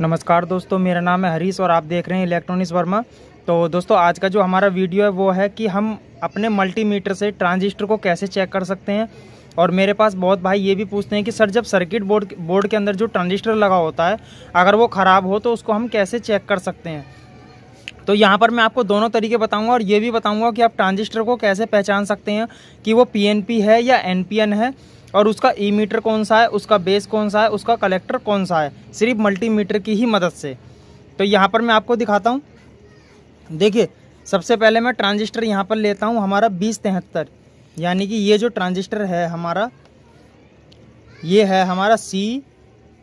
नमस्कार दोस्तों, मेरा नाम है हरीश और आप देख रहे हैं इलेक्ट्रॉनिक्स वर्मा। तो दोस्तों, आज का जो हमारा वीडियो है वो है कि हम अपने मल्टीमीटर से ट्रांजिस्टर को कैसे चेक कर सकते हैं। और मेरे पास बहुत भाई ये भी पूछते हैं कि, सर, जब सर्किट बोर्ड बोर्ड के अंदर जो ट्रांजिस्टर लगा होता है, अगर वो ख़राब हो तो उसको हम कैसे चेक कर सकते हैं? तो यहाँ पर मैं आपको दोनों तरीके बताऊँगा और ये भी बताऊँगा कि आप ट्रांजिस्टर को कैसे पहचान सकते हैं कि वो पीएनपी है या एनपीएन है। और उसका ई मीटर कौन सा है, उसका बेस कौन सा है, उसका कलेक्टर कौन सा है? सिर्फ़ मल्टीमीटर की ही मदद से। तो यहाँ पर मैं आपको दिखाता हूँ। देखिए, सबसे पहले मैं ट्रांजिस्टर यहाँ पर लेता हूँ, हमारा बीस तिहत्तर। यानी कि ये जो ट्रांजिस्टर है हमारा, ये है हमारा सी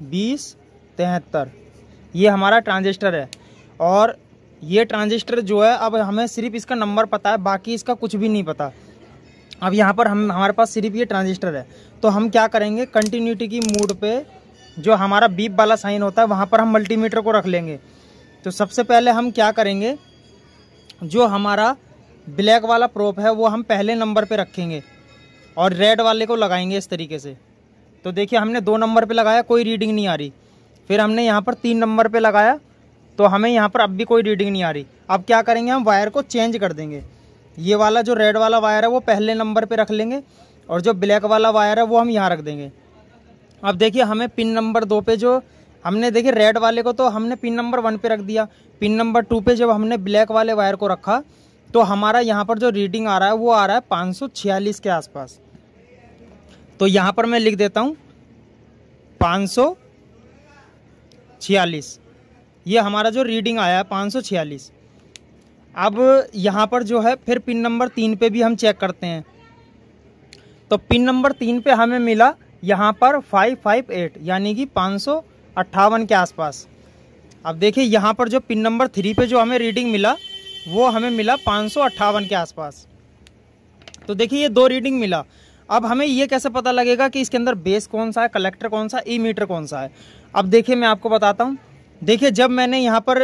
बीस तिहत्तर। ये हमारा ट्रांजिस्टर है। और ये ट्रांजिस्टर जो है, अब हमें सिर्फ़ इसका नंबर पता है, बाकी इसका कुछ भी नहीं पता। अब यहाँ पर हम, हमारे पास सिर्फ़ ये ट्रांजिस्टर है। तो हम क्या करेंगे? कंटिन्यूटी की मूड पे जो हमारा बीप वाला साइन होता है, वहाँ पर हम मल्टीमीटर को रख लेंगे। तो सबसे पहले हम क्या करेंगे? जो हमारा ब्लैक वाला प्रोप है, वो हम पहले नंबर पे रखेंगे और रेड वाले को लगाएँगे इस तरीके से। तो देखिए, हमने दो नंबर पे लगाया, कोई रीडिंग नहीं आ रही। फिर हमने यहाँ पर तीन नंबर पे लगाया तो हमें यहाँ पर अब भी कोई रीडिंग नहीं आ रही। अब क्या करेंगे? हम वायर को चेंज कर देंगे। ये वाला जो रेड वाला वायर है, वो पहले नंबर पे रख लेंगे और जो ब्लैक वाला वायर है, वो हम यहाँ रख देंगे। अब देखिए, हमें पिन नंबर दो पे जो हमने देखिए रेड वाले को तो हमने पिन नंबर वन पे रख दिया। पिन नंबर टू पे जब हमने ब्लैक वाले वायर को रखा तो हमारा यहाँ पर जो रीडिंग आ रहा है, वो आ रहा है पाँच सौ छियालीस के आसपास। तो यहाँ पर मैं लिख देता हूँ, पाँच ये हमारा जो रीडिंग आया है, पाँच अब यहाँ पर जो है, फिर पिन नंबर तीन पे भी हम चेक करते हैं। तो पिन नंबर तीन पे हमें मिला यहाँ पर फाइव फाइव एट यानी कि पाँच सौ अट्ठावन के आसपास। अब देखिए, यहाँ पर जो पिन नंबर थ्री पे जो हमें रीडिंग मिला, वो हमें मिला पाँच सौ अट्ठावन के आसपास। तो देखिए, ये दो रीडिंग मिला। अब हमें ये कैसे पता लगेगा कि इसके अंदर बेस कौन सा है कलेक्टर कौन सा ई मीटर कौन सा है? अब देखिए, मैं आपको बताता हूँ। देखिए, जब मैंने यहाँ पर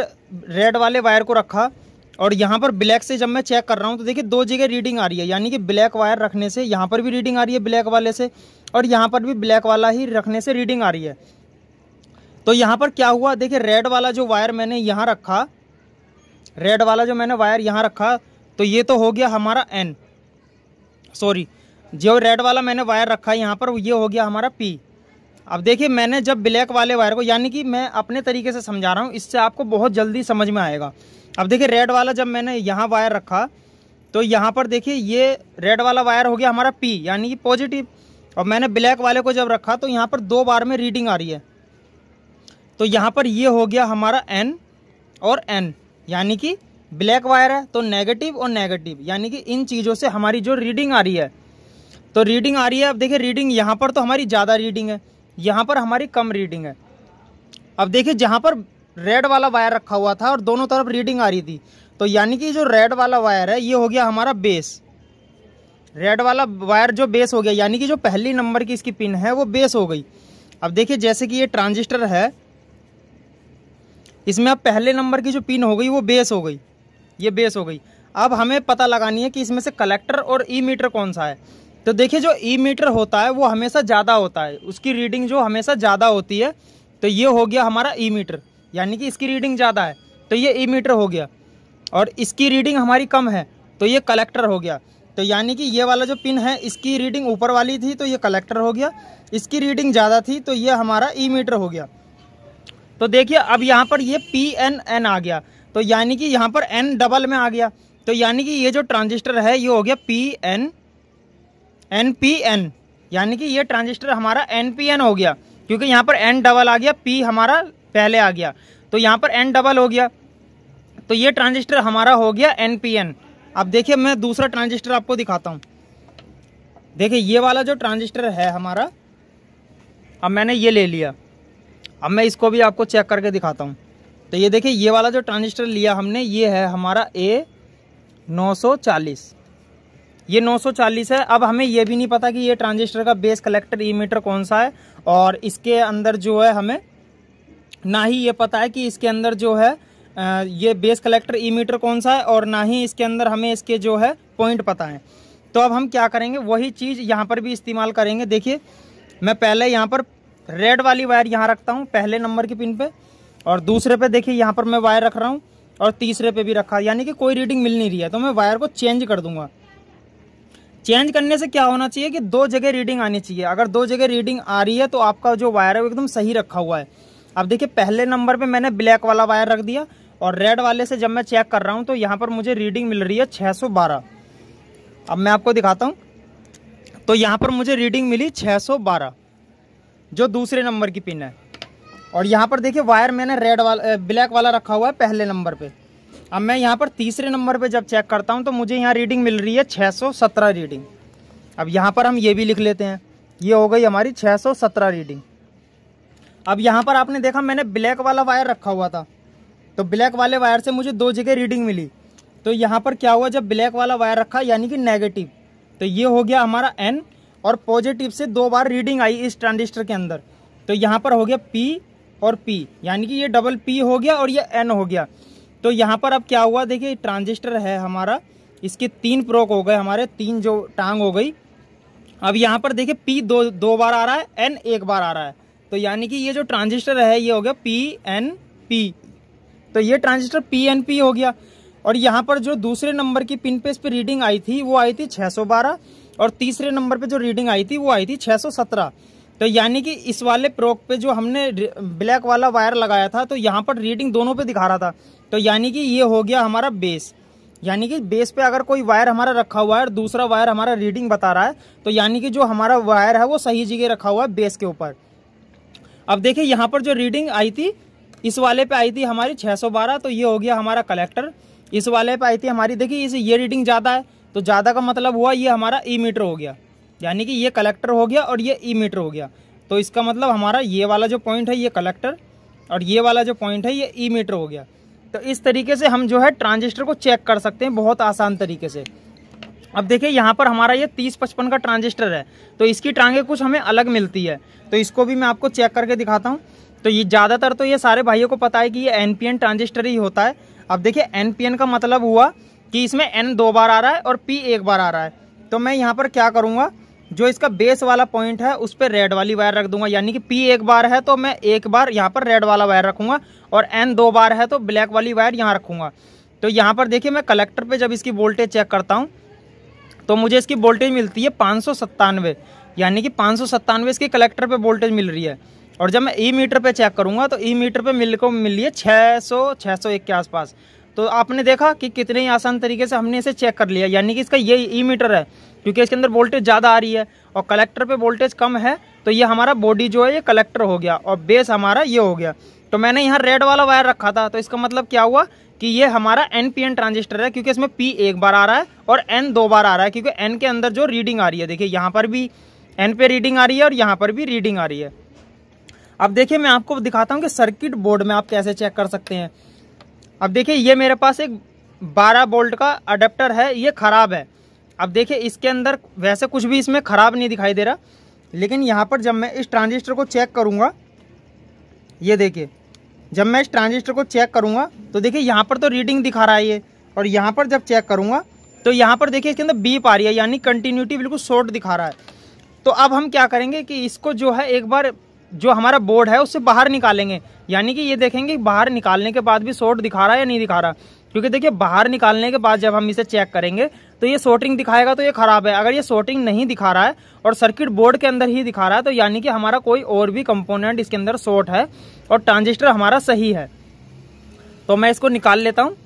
रेड वाले वायर को रखा और यहाँ पर ब्लैक से जब मैं चेक कर रहा हूँ तो देखिए दो जगह रीडिंग आ रही है। यानी कि ब्लैक वायर रखने से यहाँ पर भी रीडिंग आ रही है ब्लैक वाले से, और यहाँ पर भी ब्लैक वाला ही रखने से रीडिंग आ रही है। तो यहाँ पर क्या हुआ? देखिए रेड वाला जो वायर मैंने यहाँ रखा रेड वाला जो मैंने वायर यहाँ रखा तो ये तो हो गया हमारा एन सॉरी जो रेड वाला मैंने वायर रखा यहाँ पर, ये हो गया हमारा पी अब देखिए मैंने जब ब्लैक वाले वायर को, यानी कि मैं अपने तरीके से समझा रहा हूँ, इससे आपको बहुत जल्दी समझ में आएगा। अब देखिए रेड वाला जब मैंने यहाँ वायर रखा तो यहाँ पर देखिए, ये रेड वाला वायर हो गया हमारा पी यानी कि पॉजिटिव और मैंने ब्लैक वाले को जब रखा तो यहाँ पर दो बार में रीडिंग आ रही है। तो यहाँ पर ये हो गया हमारा एन और एन यानी कि ब्लैक वायर है तो नेगेटिव और नेगेटिव यानी कि इन चीज़ों से हमारी जो रीडिंग आ रही है। तो रीडिंग आ रही है, अब देखिए रीडिंग यहाँ पर तो हमारी ज़्यादा रीडिंग है, यहाँ पर हमारी कम रीडिंग है। अब देखिए, जहाँ पर रेड वाला वायर रखा हुआ था और दोनों तरफ़ रीडिंग आ रही थी। तो यानी कि जो रेड वाला वायर है, ये हो गया हमारा बेस रेड वाला वायर जो बेस हो गया, यानी कि जो पहली नंबर की इसकी पिन है, वो बेस हो गई। अब देखिए, जैसे कि ये ट्रांजिस्टर है, इसमें अब पहले नंबर की जो पिन हो गई, वो बेस हो गई। ये बेस हो गई। अब हमें पता लगानी है कि इसमें से कलेक्टर और ई मीटर कौन सा है। तो देखिए, जो ई मीटर होता है, वो हमेशा ज़्यादा होता है। उसकी रीडिंग जो हमेशा ज़्यादा होती है तो ये हो गया हमारा ई मीटर यानी कि इसकी रीडिंग ज़्यादा है तो ये ई मीटर हो गया। और इसकी रीडिंग हमारी कम है तो ये कलेक्टर हो गया। तो यानी कि ये वाला जो पिन है, इसकी रीडिंग ऊपर वाली थी तो ये कलेक्टर हो गया। इसकी रीडिंग ज़्यादा थी तो ये हमारा ई मीटर हो गया। तो देखिए, अब यहाँ पर ये पी एन एन आ गया। तो यानी कि यहाँ पर एन डबल में आ गया। तो यानी कि ये जो ट्रांजिस्टर है, ये हो गया P N N P N यानी कि ये ट्रांजिस्टर हमारा एन पी एन हो गया, क्योंकि यहाँ पर एन डबल आ गया पी हमारा पहले आ गया। तो यहाँ पर एन डबल हो गया। तो ये ट्रांजिस्टर हमारा हो गया एन पी एन अब देखिए, मैं दूसरा ट्रांजिस्टर आपको दिखाता हूँ। देखिए, ये वाला जो ट्रांजिस्टर है हमारा, अब मैंने ये ले लिया। अब मैं इसको भी आपको चेक करके दिखाता हूँ। तो ये देखिए, ये वाला जो ट्रांजिस्टर लिया हमने, ये है हमारा ए 940 ये 940 है। अब हमें ये भी नहीं पता कि ये ट्रांजिस्टर का बेस कलेक्टर ईमीटर कौन सा है और इसके अंदर जो है हमें ना ही ये पता है कि इसके अंदर जो है ये बेस कलेक्टर ई मीटर कौन सा है और ना ही इसके अंदर हमें इसके जो है पॉइंट पता है। तो अब हम क्या करेंगे, वही चीज़ यहाँ पर भी इस्तेमाल करेंगे। देखिए, मैं पहले यहाँ पर रेड वाली वायर यहाँ रखता हूँ, पहले नंबर की पिन पे, और दूसरे पे देखिए यहाँ पर मैं वायर रख रहा हूँ, और तीसरे पे भी रखा, यानी कि कोई रीडिंग मिल नहीं रही है। तो मैं वायर को चेंज कर दूँगा। चेंज करने से क्या होना चाहिए कि दो जगह रीडिंग आनी चाहिए। अगर दो जगह रीडिंग आ रही है तो आपका जो वायर है वो एकदम सही रखा हुआ है। अब देखिए, पहले नंबर पे मैंने ब्लैक वाला वायर रख दिया और रेड वाले से जब मैं चेक कर रहा हूँ तो यहाँ पर मुझे रीडिंग मिल रही है 612 अब मैं आपको दिखाता हूँ। तो यहाँ पर मुझे रीडिंग मिली 612 जो दूसरे नंबर की पिन है। और यहाँ पर देखिए, वायर मैंने रेड वाला ब्लैक वाला रखा हुआ है पहले नंबर पे। अब मैं यहाँ पर तीसरे नंबर पे जब चेक करता हूँ तो मुझे यहाँ रीडिंग मिल रही है 617 रीडिंग। अब यहाँ पर हम ये भी लिख लेते हैं। ये हो गई हमारी 617 रीडिंग। अब यहाँ पर आपने देखा मैंने ब्लैक वाला वायर रखा हुआ था। तो ब्लैक वाले वायर से मुझे दो जगह रीडिंग मिली। तो यहाँ पर क्या हुआ, जब ब्लैक वाला वायर रखा, यानी कि नेगेटिव तो ये हो गया हमारा एन और पॉजिटिव से दो बार रीडिंग आई इस ट्रांजिस्टर के अंदर। तो यहाँ पर हो गया पी और पी यानी कि ये डबल पी हो गया और ये एन हो गया। तो यहाँ पर अब क्या हुआ, देखिए, ट्रांजिस्टर है हमारा, इसके तीन प्रोक हो गए हमारे, तीन जो टांग हो गई। अब यहाँ पर देखिए पी दो दो बार आ रहा है एन एक बार आ रहा है। तो यानी कि ये जो ट्रांजिस्टर है, ये हो गया पी एन पी तो ये ट्रांजिस्टर पी एन पी हो गया। और यहाँ पर जो दूसरे नंबर की पिन पे इस पे रीडिंग आई थी, वो आई थी 612 और तीसरे नंबर पे जो रीडिंग आई थी, वो आई थी 617 तो यानी कि इस वाले प्रोक पे जो हमने ब्लैक वाला वायर लगाया था तो यहाँ पर रीडिंग दोनों पे दिखा रहा था। तो यानी कि ये हो गया हमारा बेस। यानी कि बेस पे अगर कोई वायर हमारा रखा हुआ है और दूसरा वायर हमारा रीडिंग बता रहा है तो यानी कि जो हमारा वायर है, वो सही जगह रखा हुआ है बेस के ऊपर। अब देखिए, यहाँ पर जो रीडिंग आई थी, इस वाले पे आई थी हमारी 612 तो ये हो गया हमारा कलेक्टर इस वाले पे आई थी हमारी, देखिए, इस ये रीडिंग ज़्यादा है तो ज़्यादा का मतलब हुआ ये हमारा ई मीटर हो गया। यानी कि ये कलेक्टर हो गया और ये ई मीटर हो गया। तो इसका मतलब हमारा ये वाला जो पॉइंट है, ये कलेक्टर और ये वाला जो पॉइंट है, ये ई मीटर हो गया। तो इस तरीके से हम जो है ट्रांजिस्टर को चेक कर सकते हैं, बहुत आसान तरीके से। अब देखिए, यहाँ पर हमारा ये तीस पचपन का ट्रांजिस्टर है तो इसकी टांगे कुछ हमें अलग मिलती है तो इसको भी मैं आपको चेक करके दिखाता हूँ। तो ये ज़्यादातर तो ये सारे भाइयों को पता है कि ये एनपीएन ट्रांजिस्टर ही होता है। अब देखिए एनपीएन का मतलब हुआ कि इसमें एन दो बार आ रहा है और पी एक बार आ रहा है। तो मैं यहाँ पर क्या करूँगा, जो इसका बेस वाला पॉइंट है, उस पर रेड वाली वायर रख दूँगा। यानी कि पी एक बार है तो मैं एक बार यहाँ पर रेड वाला वायर रखूँगा और एन दो बार है तो ब्लैक वाली वायर यहाँ रखूँगा। तो यहाँ पर देखिए, मैं कलेक्टर पे जब इसकी वोल्टेज चेक करता हूँ तो मुझे इसकी वोल्टेज मिलती है पाँच सौ सत्तानवे, यानी कि पाँच सौ सत्तानवे इसकी कलेक्टर पे वोल्टेज मिल रही है। और जब मैं ई मीटर पे चेक करूँगा तो ई मीटर पे मिल को मिल है छः सौ छः सौ एक के आसपास। तो आपने देखा कि कितने ही आसान तरीके से हमने इसे चेक कर लिया, यानी कि इसका ये ई मीटर है, क्योंकि इसके अंदर वोल्टेज ज़्यादा आ रही है, और कलेक्टर पे वोल्टेज कम है तो ये हमारा बॉडी जो है, ये कलेक्टर हो गया, और बेस हमारा ये हो गया। तो मैंने यहाँ रेड वाला वायर रखा था तो इसका मतलब क्या हुआ कि ये हमारा एन पी एन ट्रांजिस्टर है, क्योंकि इसमें पी एक बार आ रहा है और एन दो बार आ रहा है, क्योंकि एन के अंदर जो रीडिंग आ रही है, देखिए यहाँ पर भी एन पे रीडिंग आ रही है और यहाँ पर भी रीडिंग आ रही है। अब देखिए मैं आपको दिखाता हूँ कि सर्किट बोर्ड में आप कैसे चेक कर सकते हैं। अब देखिए ये मेरे पास एक 12 बोल्ट का अडेप्टर है, ये ख़राब है। अब देखिए इसके अंदर वैसे कुछ भी इसमें ख़राब नहीं दिखाई दे रहा, लेकिन यहाँ पर जब मैं इस ट्रांजिस्टर को चेक करूँगा, ये देखिए। जब मैं इस ट्रांजिस्टर को चेक करूँगा तो देखिए यहाँ पर तो रीडिंग दिखा रहा है ये, और यहाँ पर जब चेक करूँगा तो यहाँ पर देखिए इसके अंदर बीप आ रही है, यानी कंटिन्यूटी बिल्कुल शॉर्ट दिखा रहा है। तो अब हम क्या करेंगे कि इसको जो है एक बार जो हमारा बोर्ड है, उससे बाहर निकालेंगे। यानी कि ये देखेंगे, बाहर निकालने के बाद भी शॉर्ट दिखा रहा है या नहीं दिखा रहा? क्योंकि देखिए, बाहर निकालने के बाद जब हम इसे चेक करेंगे तो ये शॉर्टिंग दिखाएगा तो ये खराब है। अगर ये शॉर्टिंग नहीं दिखा रहा है और सर्किट बोर्ड के अंदर ही दिखा रहा है तो यानी कि हमारा कोई और भी कंपोनेंट इसके अंदर शॉर्ट है और ट्रांजिस्टर हमारा सही है। तो मैं इसको निकाल लेता हूँ।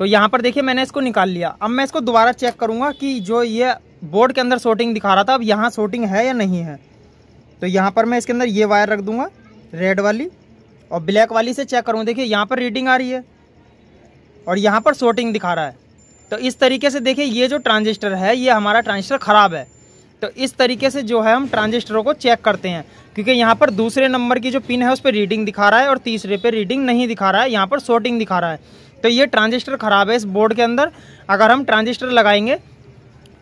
तो यहाँ पर देखिए, मैंने इसको निकाल लिया। अब मैं इसको दोबारा चेक करूँगा कि जो ये बोर्ड के अंदर शॉर्टिंग दिखा रहा था, अब यहाँ शॉर्टिंग है या नहीं है। तो यहाँ पर मैं इसके अंदर ये वायर रख दूँगा, रेड वाली और ब्लैक वाली से चेक करूँगा देखिए, यहाँ पर रीडिंग आ रही है और यहाँ पर शॉर्टिंग दिखा रहा है। तो इस तरीके से देखिए, ये जो ट्रांजिस्टर है, ये हमारा ट्रांजिस्टर ख़राब है। तो इस तरीके से जो है, हम ट्रांजिस्टरों को चेक करते हैं, क्योंकि यहाँ पर दूसरे नंबर की जो पिन है, उस पर रीडिंग दिखा रहा है और तीसरे पे रीडिंग नहीं दिखा रहा है, यहाँ पर शॉर्टिंग दिखा रहा है। तो ये ट्रांजिस्टर ख़राब है इस बोर्ड के अंदर। अगर हम ट्रांजिस्टर लगाएँगे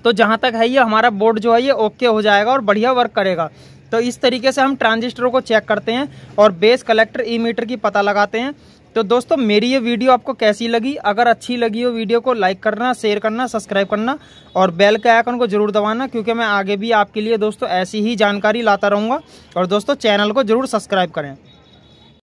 तो जहाँ तक है ये, हमारा बोर्ड जो है ये ओके हो जाएगा और बढ़िया वर्क करेगा। तो इस तरीके से हम ट्रांजिस्टरों को चेक करते हैं और बेस कलेक्टर ई मीटर की पता लगाते हैं। तो दोस्तों, मेरी ये वीडियो आपको कैसी लगी? अगर अच्छी लगी हो वीडियो को लाइक करना शेयर करना सब्सक्राइब करना और बेल के आइकन को ज़रूर दबाना, क्योंकि मैं आगे भी आपके लिए दोस्तों ऐसी ही जानकारी लाता रहूँगा। और दोस्तों चैनल को ज़रूर सब्सक्राइब करें।